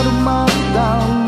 armadão